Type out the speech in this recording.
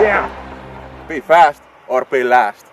Yeah. Pay fast or pay last.